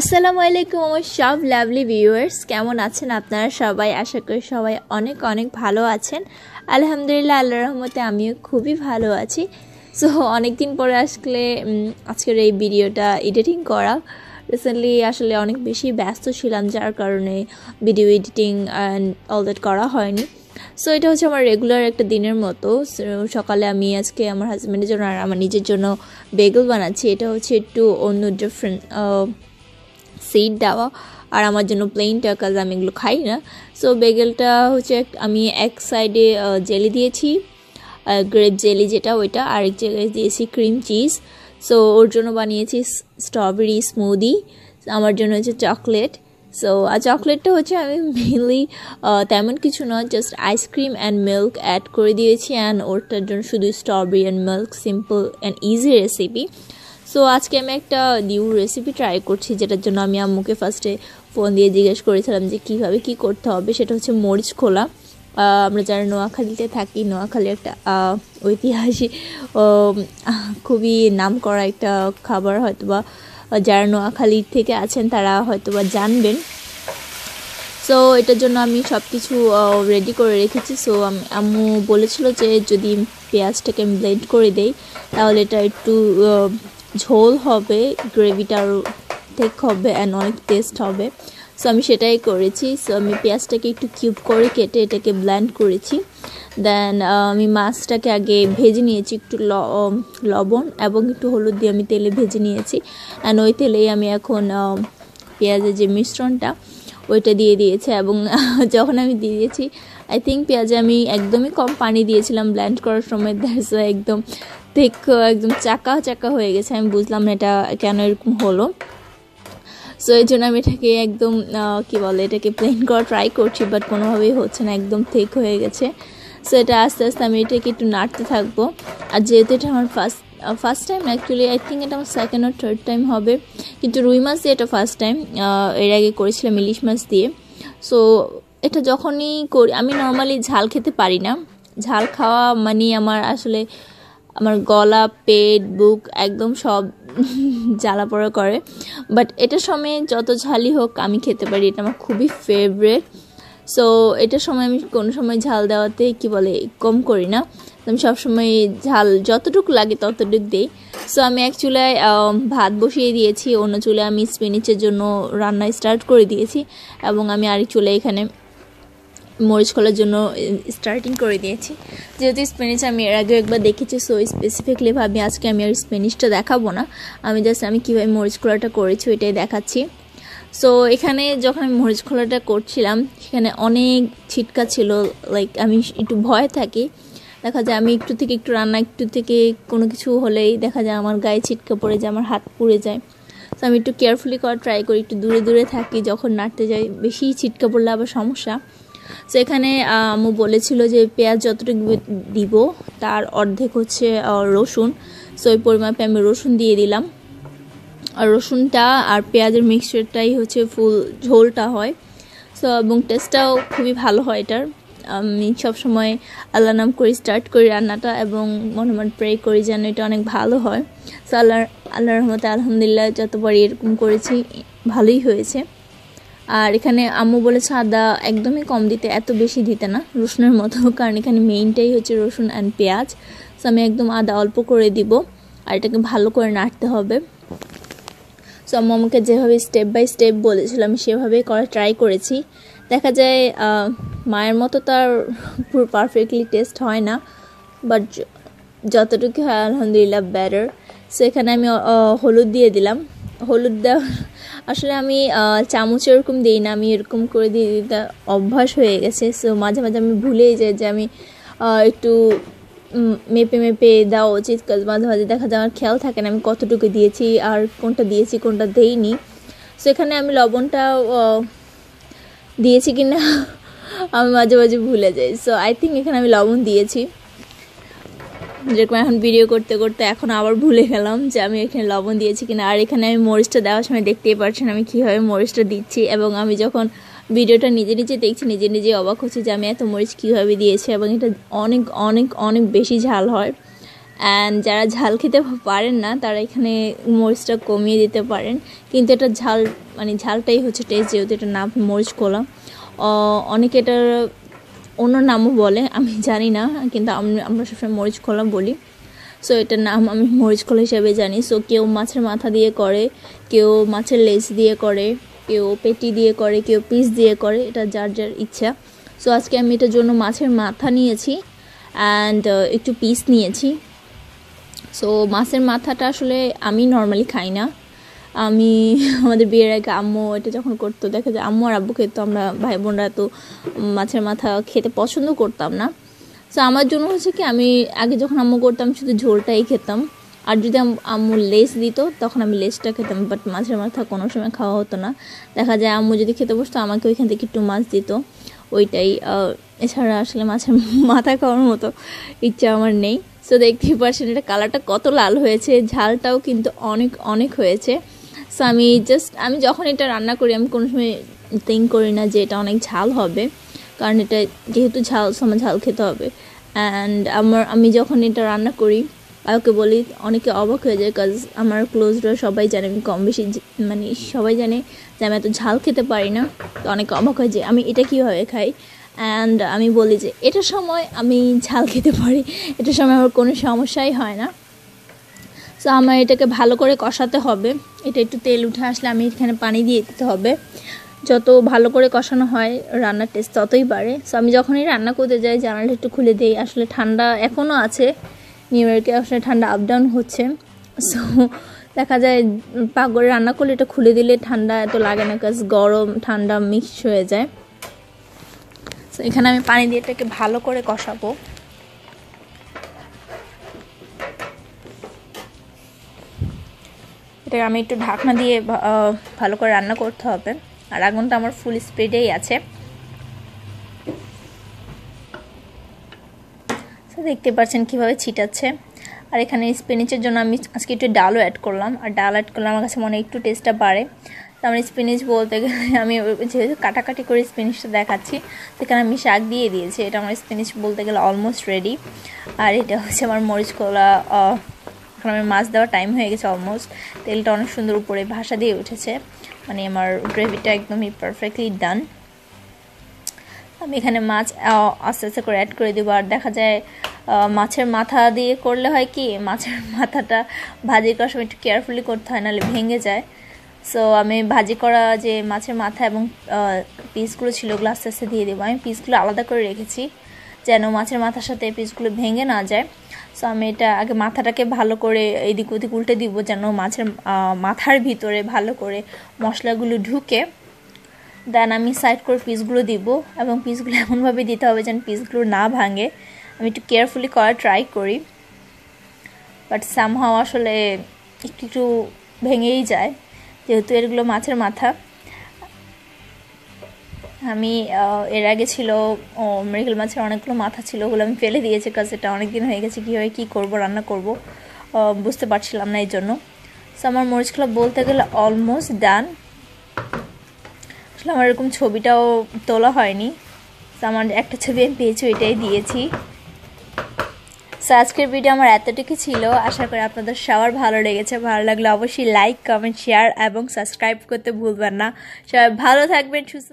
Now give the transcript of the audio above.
আসসালামু আলাইকুম, আমার সব লাভলি ভিউয়ার্স কেমন আছেন আপনারা সবাই? আশা করি সবাই অনেক অনেক ভালো আছেন। আলহামদুলিল্লাহ আল্লাহ রহমতে আমিও খুবই ভালো আছি। সো অনেক দিন পরে আসলে আজকের এই ভিডিওটা এডিটিং করা। রিসেন্টলি আসলে অনেক বেশি ব্যস্ত ছিলাম, যার কারণে video editing and all that করা হয়নি। সো এটা হচ্ছে আমার রেগুলার একটা দিনের মতো। সকালে আমি আজকে আমার হাজব্যান্ডের জন্য আর আমার নিজের জন্য বেগল বানাচ্ছি। এটা হচ্ছে একটু অন্য ডিফারেন্ট সিড দেওয়া আর আমার জন্য প্লেনটা কাজ আমি এগুলো খাই না। সো বেগেলটা হচ্ছে আমি এক সাইডে জেলি দিয়েছি গ্রেপ জেলি যেটা ওইটা, আরেক জায়গায় দিয়েছি ক্রিম চিজ সো ওর জন্য বানিয়েছি স্ট্রবেরি স্মুদি আমার জন্য হচ্ছে চকলেট সো আর চকলেটটা হচ্ছে আমি মেনলি তেমন কিছু না just ice cream and milk add করে দিয়েছি। অ্যান্ড ওরটার জন্য শুধু strawberry and milk simple and easy recipe so আজকে আমি একটা নিউ রেসিপি ট্রাই করছি, যেটার জন্য আমি আম্মুকে ফার্স্টে ফোন দিয়ে জিজ্ঞেস করেছিলাম যে কীভাবে কি করতে হবে। সেটা হচ্ছে মরিচ খোলা। আমরা যারা নোয়াখালীতে থাকি, নোয়াখালী একটা ঐতিহাসিক খুবই নাম করা একটা খাবার হয়তো বা যারা নোয়াখালী থেকে আছেন, তারা হয়তো বা জানবেন। সো এটার জন্য আমি সব কিছু রেডি করে রেখেছি। সো আমি, আম্মু বলেছিল যে যদি পেঁয়াজটাকে আমি ব্লেন্ড করে দেই, তাহলে এটা একটু ঝোল হবে, গ্রেভিটা আরও ঠিক হবে অ্যান্ড অনেক টেস্ট হবে। সো আমি সেটাই করেছি। সো আমি পেঁয়াজটাকে একটু কিউব করে কেটে এটাকে ব্ল্যান্ড করেছি। দেন আমি মাছটাকে আগে ভেজে নিয়েছি একটু লবণ এবং একটু হলুদ দিয়ে আমি তেলে ভেজে নিয়েছি। অ্যান্ড ওই তেলেই আমি এখন পেঁয়াজের যে মিশ্রণটা, ওইটা দিয়ে দিয়েছে এবং যখন আমি দিয়ে দিয়েছি আই থিঙ্ক পেঁয়াজে আমি একদমই কম পানি দিয়েছিলাম ব্ল্যান্ড করার সময়। দ্যাটস একদম ঠিক একদম চাকা চাকা হয়ে গেছে। আমি বুঝলাম না এটা কেন এরকম হলো। সো এই জন্য আমি এটাকে একদম কি বলে এটাকে প্লেন করা ট্রাই করছি বাট কোনোভাবেই হচ্ছে না, একদম থেক হয়ে গেছে। সো এটা আস্তে আস্তে আমি এটাকে একটু নাড়তে থাকব। আর যেহেতু এটা আমার first first time actually I think এটা আমার সেকেন্ড আর থার্ড টাইম হবে। কিন্তু রুই মাছ দিয়ে এটা ফার্স্ট টাইম এর আগে করেছিলাম ইলিশ মাছ দিয়ে। সো এটা যখনই করি, আমি নর্মালি ঝাল খেতে পারি না। ঝাল খাওয়া মানে আমার আসলে আমার গলা, পেট, বুক একদম সব জ্বালা পড়া করে। বাট এটার সময় যত ঝালই হোক আমি খেতে পারি, এটা আমার খুবই ফেভারেট সো এটার সময় আমি কোনো সময় ঝাল দেওয়াতে কি বলে, কম করি না। আমি সবসময় ঝাল যতটুকু লাগে ততটুকু দিই। সো আমি এক চুলায় ভাত বসিয়ে দিয়েছি, অন্য চুলায় আমি স্পিনিচের জন্য রান্না স্টার্ট করে দিয়েছি এবং আমি আরেক চুলায় এখানে মরিচ খোলার জন্য স্টার্টিং করে দিয়েছি। যেহেতু স্প্যানিশ আমি এর আগে একবার দেখেছি সো স্পেসিফিকলি ভাবি আজকে আমি আর স্প্যানিশটা দেখাবো না। আমি জাস্ট আমি কীভাবে মরিচ খোলাটা করেছি ওইটাই দেখাচ্ছি। সো এখানে যখন আমি মরিচ খোলাটা করছিলাম সেখানে অনেক ছিটকা ছিল লাইক আমি একটু ভয় থাকি। দেখা যায় আমি একটু থেকে একটু রান্না, একটু থেকে কোনো কিছু হলেই দেখা যায় আমার গায়ে ছিটকা পড়ে যায়, আমার হাত পুড়ে যায়। তো আমি একটু কেয়ারফুলি করা ট্রাই করি, একটু দূরে দূরে থাকি, যখন নাড়তে যাই, বেশি ছিটকা পড়লে আবার সমস্যা। তো এখানে আম্মু বলেছিল যে পেঁয়াজ যতটুকু দিব, তার অর্ধেক হচ্ছে রসুন। সো ওই পরিমাপে আমি রসুন দিয়ে দিলাম। আর রসুনটা আর পেঁয়াজের মিক্সচারটাই হচ্ছে ফুল ঝোলটা হয়। সো এবং টেস্টটাও খুবই ভালো হয় এটার। আমি সবসময় আল্লাহ নাম করে, স্টার্ট করি রান্নাটা এবং মনে মনে প্রে করি যেন এটা অনেক ভালো হয়। সো আল্লাহ আল্লাহ রহমতে আলহামদুলিল্লাহ যতবার এরকম করেছি, ভালোই হয়েছে। আর এখানে আম্মু বলেছে আদা একদমই কম দিতে, এত বেশি দিতে না, রসুনের মতো, কারণ এখানে মেইনটাই হচ্ছে রসুন অ্যান্ড পেঁয়াজ। সো আমি একদম আদা অল্প করে দিব, আর এটাকে ভালো করে নাড়তে হবে। সো আম্মু আমাকে যেভাবে স্টেপ বাই স্টেপ বলেছিল, আমি সেভাবেই করা ট্রাই করেছি। দেখা যায় মায়ের মতো তার পুরো পারফেক্টলি টেস্ট হয় না বাট যতটুকু হয়, আলহামদুলিল্লাহ ব্যাটার সো এখানে আমি হলুদ দিয়ে দিলাম। হলুদ দেওয়া, আসলে আমি চামচ এরকম দিই না, আমি এরকম করে দিয়ে দিতে অভ্যাস হয়ে গেছে সো মাঝে মাঝে আমি ভুলেই যাই যে আমি একটু মেপে মেপে দেওয়া উচিত কাজ মাঝে মাঝে দেখা যায় আমার খেয়াল থাকে না, আমি কতটুকু দিয়েছি, আর কোনটা দিয়েছি, কোনটা দেইনি। সো এখানে আমি লবণটা দিয়েছি কি না আমি মাঝে মাঝে ভুলে যাই সো আই থিঙ্ক এখানে আমি লবণ দিয়েছি। যেরকম এখন ভিডিও করতে করতে এখন আবার ভুলে গেলাম যে আমি এখানে লবণ দিয়েছি কিনা। আর এখানে আমি মরিচটা দেওয়ার সময় দেখতেই পারছেন আমি কীভাবে মরিচটা দিচ্ছি এবং আমি যখন ভিডিওটা নিজে নিজে দেখছি, নিজে নিজে অবাক হচ্ছে যে আমি এত মরিচ কীভাবে দিয়েছি এবং এটা অনেক অনেক অনেক বেশি ঝাল হয়। অ্যান্ড যারা ঝাল খেতে পারেন না, তারা এখানে মরিচটা কমিয়ে দিতে পারেন। কিন্তু এটা ঝাল মানে ঝালটাই হচ্ছে টেস্ট যেহেতু এটা না মরিচ কলা অনেকে এটার অন্য নামও বলে, আমি জানি না, কিন্তু আমরা সবসময় মরিচ কলা বলি। সো এটার নাম আমি মরিচ কলা হিসেবে জানি। সো কেউ মাছের মাথা দিয়ে করে, কেউ মাছের লেজ দিয়ে করে, কেউ পেটি দিয়ে করে, কেউ পিস দিয়ে করে, এটা যার যার ইচ্ছা। সো আজকে আমি এটার জন্য মাছের মাথা নিয়েছি অ্যান্ড একটু পিস নিয়েছি। সো মাছের মাথাটা আসলে আমি নর্মালি খাই না। আমি, আমাদের বিয়ের আগে আম্মু এটা যখন করতো, দেখা যায় আম্মু আর আব্বু খেতো, আমরা ভাই বোনরা তো মাছের মাথা খেতে পছন্দ করতাম না। সো আমার জন্য হচ্ছে কি, আমি আগে যখন আম্মু করতাম, শুধু ঝোলটাই খেতাম। আর যদি আম্মু লেস দিত, তখন আমি লেসটা খেতাম বাট মাছের মাথা কোনো সময় খাওয়া হতো না। দেখা যায় আম্মু যদি খেতে বসতো, আমাকে ওইখান থেকে একটু মাছ দিত, ওইটাই। এছাড়া আসলে মাছের মাথা খাওয়ার মতো ইচ্ছা আমার নেই। সো দেখতেই পারছেন এটা কালারটা কত লাল হয়েছে, ঝালটাও কিন্তু অনেক অনেক হয়েছে। সো আমি জাস্ট আমি যখন এটা রান্না করি, আমি কোনো সময় থিঙ্ক করি না যে এটা অনেক ঝাল হবে, কারণ এটা যেহেতু ঝাল সময় ঝাল খেতে হবে। অ্যান্ড আমার, আমি যখন এটা রান্না করি, কাউকে বলি, অনেকে অবাক হয়ে যায় কাজ আমার ক্লোজরা সবাই জানে, আমি কম বেশি মানে সবাই জানে যে আমি এত ঝাল খেতে পারি না। তো অনেকে অবাক হয়ে যায়, আমি এটা কীভাবে খাই অ্যান্ড আমি বলি যে এটার সময় আমি ঝাল খেতে পারি এটার সময় আমার কোনো সমস্যাই হয় না। সো আমার এটাকে ভালো করে কষাতে হবে। এটা একটু তেল উঠে আসলে আমি এখানে পানি দিয়ে দিতে হবে। যত ভালো করে কষানো হয় রান্নার টেস্ট ততই বাড়ে। সো আমি যখনই রান্না করতে যাই জানালা একটু খুলে দিই। আসলে ঠান্ডা এখনও আছে। নিউ ইয়র্কে আসলে ঠান্ডা আপ ডাউন হচ্ছে। সো দেখা যায় পাকঘরে রান্না করলে এটা খুলে দিলে ঠান্ডা এত লাগে না কাজ গরম, ঠান্ডা মিক্স হয়ে যায়। সো এখানে আমি পানি দিয়ে এটাকে ভালো করে কষাবো। এটাকে আমি একটু ঢাকনা দিয়ে ভালো করে রান্না করতে হবে। আর আগুনটা আমার ফুল স্পিডেই আছে। দেখতে পাচ্ছেন কীভাবে ছিটাচ্ছে। আর এখানে স্পিনিচের জন্য আমি আজকে একটু ডালও অ্যাড করলাম। আর ডাল অ্যাড করলে আমার কাছে মনে একটু টেস্টটা বাড়ে। তো আমার স্পিনিচ বলতে গেলে আমি যেহেতু কাটাকাটি করে স্পিনিচটা দেখাচ্ছি সেখানে আমি শাক দিয়ে দিয়েছি। এটা আমার স্পিনিচ বলতে গেলে অলমোস্ট রেডি আর এটা হচ্ছে আমার মরিচ কলা এখন আমার মাছ দেওয়ার টাইম হয়ে গেছে অলমোস্ট তেলটা অনেক সুন্দর উপরে ভাষা দিয়ে উঠেছে। মানে আমার গ্রেভিটা একদমই পারফেক্টলি ডান আমি এখানে মাছ আস্তে আস্তে করে অ্যাড করে দেবো। আর দেখা যায় মাছের মাথা দিয়ে করলে হয় কি, মাছের মাথাটা ভাজি করার সময় একটু কেয়ারফুলি করতে হয়, নাহলে ভেঙে যায়। সো আমি ভাজি করা যে মাছের মাথা এবং পিসগুলো ছিল, ওগুলো আস্তে আস্তে দিয়ে দেবো। আমি পিসগুলো আলাদা করে রেখেছি, যেন মাছের মাথার সাথে পিসগুলো ভেঙে না যায়। সো আমি এটা আগে মাথাটাকে ভালো করে এদিক ওদিক উল্টে দিব যেন মাছের মাথার ভিতরে ভালো করে মশলাগুলো ঢুকে। দেন আমি সাইড করে পিসগুলো দিব এবং পিসগুলো এমনভাবে দিতে হবে যেন পিসগুলো না ভাঙে। আমি একটু কেয়ারফুলি করার ট্রাই করি। বাট সামহাও আসলে একটু একটু ভেঙেই যায়, যেহেতু এগুলো মাছের মাথা। আমি এর আগে ছিল মৃগেল মাছের অনেকগুলো মাথা ছিল, ওগুলো আমি ফেলে দিয়েছি কাজ এটা অনেক দিন হয়ে গেছে, কীভাবে কী করব, রান্না করব বুঝতে পারছিলাম না এই জন্য। সো আমার মরিচগুলো বলতে গেলে অলমোস্ট ডান আসলে আমার এরকম ছবিটাও তোলা হয়নি। তো আমার একটা ছবি আমি পেয়েছি, ওইটাই দিয়েছি। সো আজকের ভিডিও আমার এতটুকু ছিল। আশা করি আপনাদের সবার ভালো লেগেছে। ভালো লাগলে অবশ্যই লাইক কমেন্ট শেয়ার এবং সাবস্ক্রাইব করতে ভুলবেন না। সবাই ভালো থাকবেন, সুস্থ